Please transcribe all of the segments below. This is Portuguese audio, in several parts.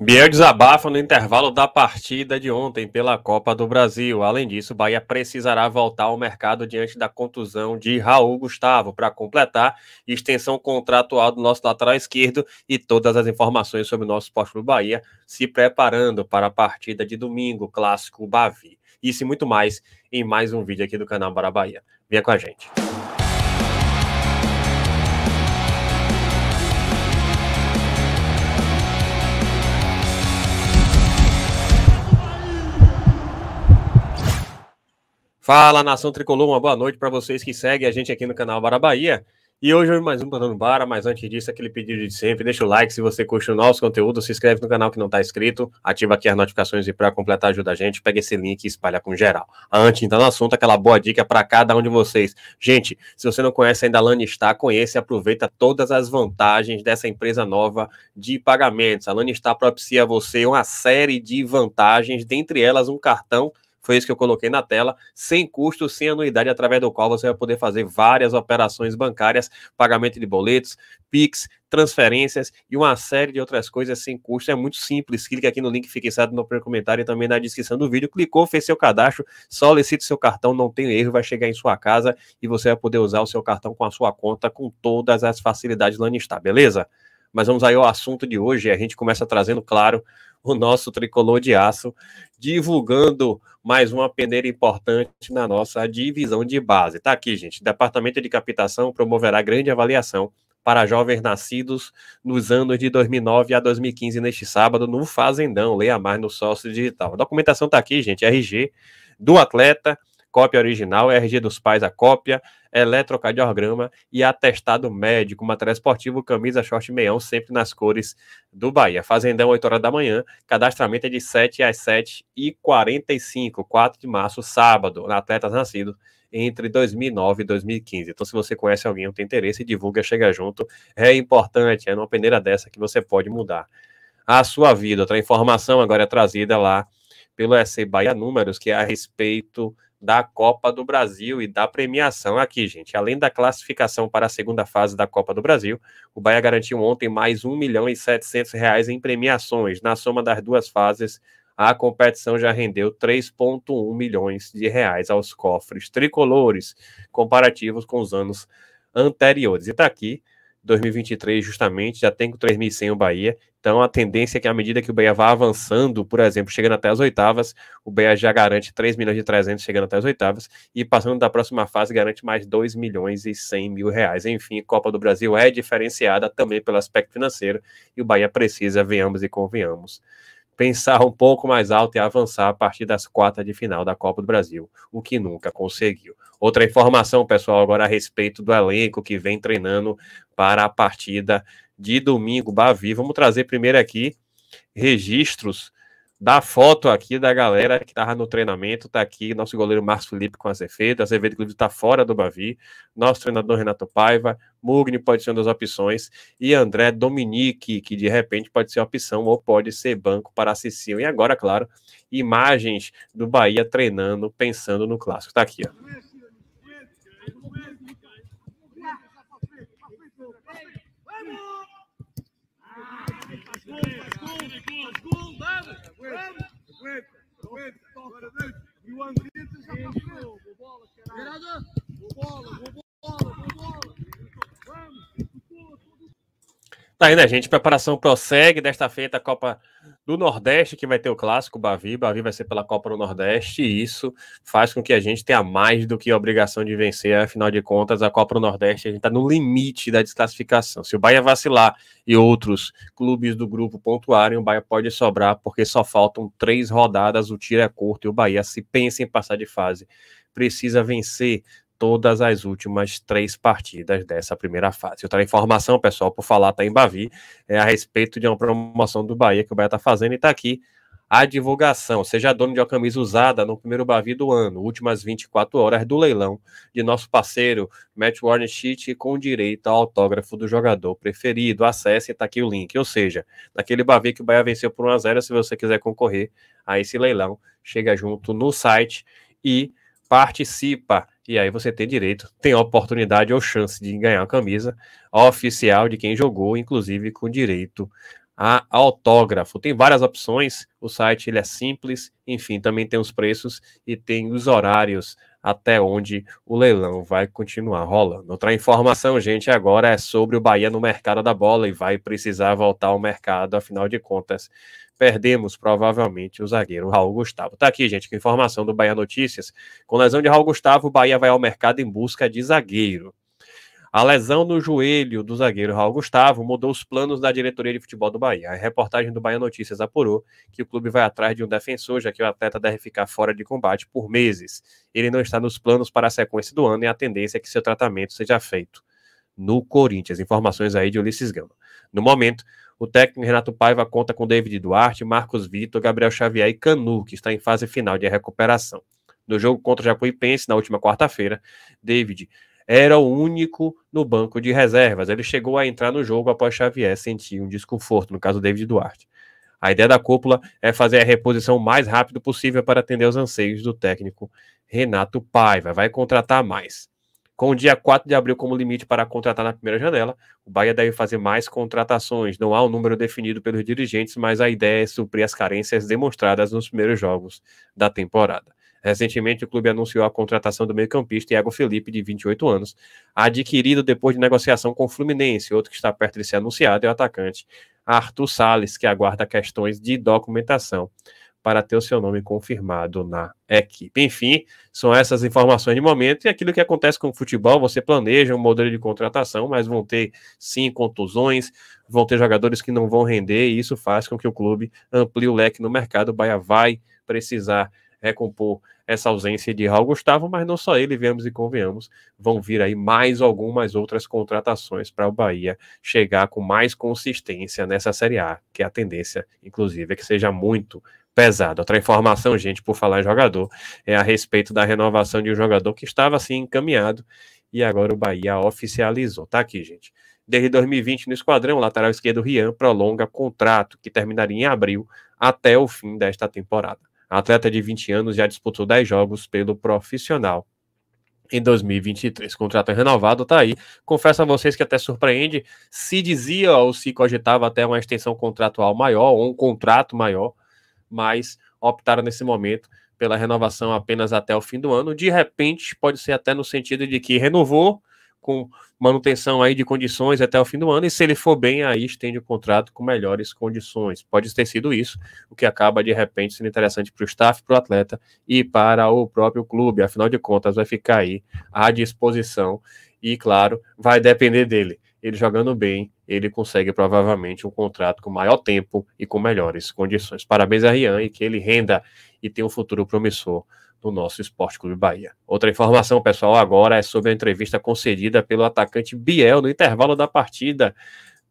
Biel desabafa no intervalo da partida de ontem pela Copa do Brasil. Além disso, Bahia precisará voltar ao mercado diante da contusão de Raul Gustavo para completar extensão contratual do nosso lateral esquerdo e todas as informações sobre o nosso esporte do Bahia se preparando para a partida de domingo, clássico Bavi. Isso e muito mais em mais um vídeo aqui do canal Bora Bahia. Venha com a gente. Fala nação tricolor, uma boa noite para vocês que seguem a gente aqui no canal Bara Bahia. E hoje mais um Banando Bara, mas antes disso, aquele pedido de sempre, deixa o like se você curte o nosso conteúdo, se inscreve no canal que não está inscrito, ativa aqui as notificações e para completar ajuda a gente, pega esse link e espalha com geral. Antes de entrar no assunto, aquela boa dica para cada um de vocês. Gente, se você não conhece ainda a Lanistar, conheça e aproveita todas as vantagens dessa empresa nova de pagamentos. A Lanistar propicia a você uma série de vantagens, dentre elas um cartão foi isso que eu coloquei na tela, sem custo, sem anuidade, através do qual você vai poder fazer várias operações bancárias, pagamento de boletos, Pix, transferências e uma série de outras coisas sem custo. É muito simples. Clique aqui no link fixado no primeiro comentário e também na descrição do vídeo. Clicou, fez seu cadastro, solicite seu cartão, não tem erro, vai chegar em sua casa e você vai poder usar o seu cartão com a sua conta com todas as facilidades Lanistar, beleza? Mas vamos aí ao assunto de hoje. A gente começa trazendo, claro, o nosso tricolor de aço, divulgando mais uma peneira importante na nossa divisão de base. Tá aqui, gente. Departamento de Captação promoverá grande avaliação para jovens nascidos nos anos de 2009 a 2015 neste sábado no Fazendão. Leia mais no sócio digital. A documentação está aqui, gente. RG do atleta, cópia original, RG dos pais, a cópia, eletrocardiograma e atestado médico, material esportivo, camisa, short e meião, sempre nas cores do Bahia. Fazendão, 8 horas da manhã, cadastramento é de 7 às 7 e 45, 4 de março, sábado, atletas nascidos entre 2009 e 2015. Então, se você conhece alguém ou tem interesse, divulga, chega junto. É importante, é numa peneira dessa que você pode mudar a sua vida. Outra informação agora é trazida lá pelo SC Bahia Números, que é a respeito da Copa do Brasil e da premiação aqui, gente. Além da classificação para a segunda fase da Copa do Brasil, o Bahia garantiu ontem mais 1 milhão e 700 reais em premiações. Na soma das duas fases, a competição já rendeu 3,1 milhões de reais aos cofres tricolores, comparativos com os anos anteriores. E está aqui 2023, justamente, já tem com 3.100 o Bahia. Então, a tendência é que, à medida que o Bahia vá avançando, por exemplo, chegando até as oitavas, o Bahia já garante 3 milhões e 300 chegando até as oitavas, e passando da próxima fase, garante mais 2 milhões e 100 mil reais. Enfim, Copa do Brasil é diferenciada também pelo aspecto financeiro, e o Bahia precisa, venhamos e convenhamos, pensar um pouco mais alto e avançar a partir das quartas de final da Copa do Brasil, o que nunca conseguiu. Outra informação, pessoal, agora a respeito do elenco que vem treinando para a partida de domingo, Bavi. Vamos trazer primeiro aqui registros da foto aqui da galera que estava no treinamento. Está aqui nosso goleiro Márcio Felipe com Azevedo. Azevedo, inclusive, está fora do Bavi. Nosso treinador Renato Paiva. Mugni pode ser uma das opções. E André Dominique, que de repente pode ser opção ou pode ser banco para Cecil. E agora, claro, imagens do Bahia treinando, pensando no clássico. Está aqui, ó. Tá aí, né, gente? Preparação prossegue desta feita a Copa do Nordeste, que vai ter o clássico Bavi. Bavi vai ser pela Copa do Nordeste, e isso faz com que a gente tenha mais do que a obrigação de vencer. Afinal de contas, a Copa do Nordeste, a gente está no limite da desclassificação. Se o Bahia vacilar e outros clubes do grupo pontuarem, o Bahia pode sobrar, porque só faltam três rodadas, o tiro é curto e o Bahia, se pensa em passar de fase, precisa vencer todas as últimas três partidas dessa primeira fase. Outra informação, pessoal, por falar, tá em Bavi, é a respeito de uma promoção do Bahia que o Bahia está fazendo e está aqui a divulgação. Seja dono de uma camisa usada no primeiro Bavi do ano, últimas 24 horas do leilão de nosso parceiro Matt Warner Sheet com direito ao autógrafo do jogador preferido. Acesse, está aqui o link. Ou seja, naquele Bavi que o Bahia venceu por 1 a 0 se você quiser concorrer a esse leilão, chega junto no site e participa e aí você tem direito, tem oportunidade ou chance de ganhar a camisa oficial de quem jogou, inclusive com direito a autógrafo. Tem várias opções, o site ele é simples, enfim, também tem os preços e tem os horários até onde o leilão vai continuar rolando. Outra informação, gente, agora é sobre o Bahia no mercado da bola e vai precisar voltar ao mercado, afinal de contas, perdemos provavelmente o zagueiro Raul Gustavo. Tá aqui, gente, com informação do Bahia Notícias. Com lesão de Raul Gustavo, o Bahia vai ao mercado em busca de zagueiro. A lesão no joelho do zagueiro Raul Gustavo mudou os planos da diretoria de futebol do Bahia. A reportagem do Bahia Notícias apurou que o clube vai atrás de um defensor, já que o atleta deve ficar fora de combate por meses. Ele não está nos planos para a sequência do ano e a tendência é que seu tratamento seja feito no Corinthians. Informações aí de Ulisses Gama. No momento, o técnico Renato Paiva conta com David Duarte, Marcos Vitor, Gabriel Xavier e Canu, que está em fase final de recuperação. No jogo contra o Jacuipense, na última quarta-feira, David era o único no banco de reservas. Ele chegou a entrar no jogo após Xavier sentir um desconforto, no caso David Duarte. A ideia da cúpula é fazer a reposição o mais rápido possível para atender os anseios do técnico Renato Paiva. Vai contratar mais. Com o dia 4 de abril como limite para contratar na primeira janela, o Bahia deve fazer mais contratações. Não há um número definido pelos dirigentes, mas a ideia é suprir as carências demonstradas nos primeiros jogos da temporada. Recentemente, o clube anunciou a contratação do meio-campista Iago Felipe, de 28 anos, adquirido depois de negociação com o Fluminense. Outro que está perto de ser anunciado é o atacante Arthur Salles, que aguarda questões de documentação para ter o seu nome confirmado na equipe. Enfim, são essas informações de momento e aquilo que acontece com o futebol, você planeja um modelo de contratação, mas vão ter sim contusões, vão ter jogadores que não vão render e isso faz com que o clube amplie o leque no mercado. O Bahia vai precisar recompor essa ausência de Raul Gustavo, mas não só ele, vemos e convenhamos, vão vir aí mais algumas outras contratações para o Bahia chegar com mais consistência nessa Série A, que a tendência, inclusive, é que seja muito pesado. Outra informação, gente, por falar em jogador, é a respeito da renovação de um jogador que estava assim encaminhado e agora o Bahia oficializou. Tá aqui, gente. Desde 2020 no esquadrão, lateral esquerdo Rian prolonga contrato que terminaria em abril até o fim desta temporada. Atleta de 20 anos já disputou 10 jogos pelo profissional em 2023. Contrato renovado tá aí. Confesso a vocês que até surpreende. Se dizia ou se cogitava até uma extensão contratual maior ou um contrato maior, mas optaram nesse momento pela renovação apenas até o fim do ano. De repente, pode ser até no sentido de que renovou, com manutenção aí de condições até o fim do ano, e se ele for bem, aí estende o contrato com melhores condições. Pode ter sido isso, o que acaba de repente sendo interessante para o staff, para o atleta e para o próprio clube. Afinal de contas, vai ficar aí à disposição e, claro, vai depender dele. Ele jogando bem, ele consegue provavelmente um contrato com maior tempo e com melhores condições. Parabéns a Rian e que ele renda e tenha um futuro promissor do nosso Esporte Clube Bahia. Outra informação, pessoal, agora é sobre a entrevista concedida pelo atacante Biel no intervalo da partida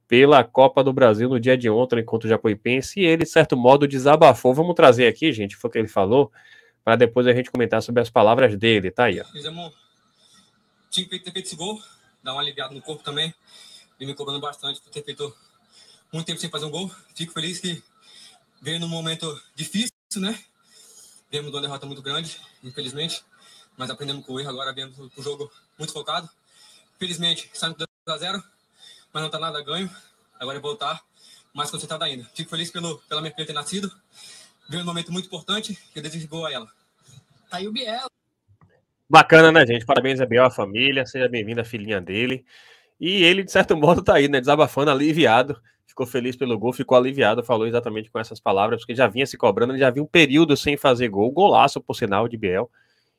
pela Copa do Brasil no dia de ontem contra o Jacuipense e ele, de certo modo, desabafou. Vamos trazer aqui, gente, foi o que ele falou, para depois a gente comentar sobre as palavras dele, tá aí. Ó. Fizemos... Tinha que ter feito esse gol, dar um aliviado no corpo também, e me cobrando bastante por ter feito muito tempo sem fazer um gol. Fico feliz que veio num momento difícil, né? Viemos de uma derrota muito grande, infelizmente, mas aprendemos com o erro agora, com o jogo muito focado. Felizmente, saímos 2 a 0 mas não está nada ganho. Agora é voltar mais concentrado ainda. Fico feliz pelo, pela minha filha ter nascido. Veio um momento muito importante que eu boa a ela. Tá aí o Biel. Bacana, né, gente? Parabéns a Biel, a família. Seja bem-vindo a filhinha dele. E ele, de certo modo, tá aí, né? Desabafando, aliviado ficou feliz pelo gol, ficou aliviado, falou exatamente com essas palavras, porque já vinha se cobrando, já havia um período sem fazer gol, golaço, por sinal, de Biel,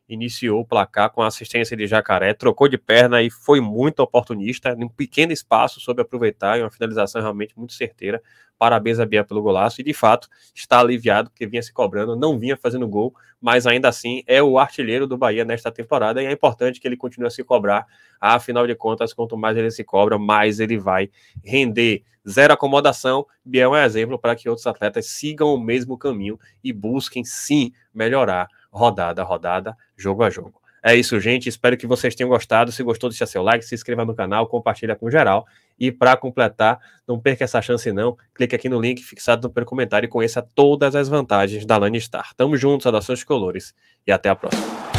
iniciou o placar com a assistência de Jacaré, trocou de perna e foi muito oportunista, num pequeno espaço, soube aproveitar, e uma finalização realmente muito certeira, Parabéns a Bia pelo golaço e de fato está aliviado porque vinha se cobrando, não vinha fazendo gol, mas ainda assim é o artilheiro do Bahia nesta temporada e é importante que ele continue a se cobrar. Afinal de contas, quanto mais ele se cobra, mais ele vai render. Zero acomodação. Biel é um exemplo para que outros atletas sigam o mesmo caminho e busquem sim melhorar rodada a rodada, jogo a jogo. É isso, gente. Espero que vocês tenham gostado. Se gostou, deixa seu like, se inscreva no canal, compartilha com geral. E para completar, não perca essa chance não. Clique aqui no link fixado no primeiro comentário e conheça todas as vantagens da Lanistar. Tamo juntos, saudações colores e até a próxima.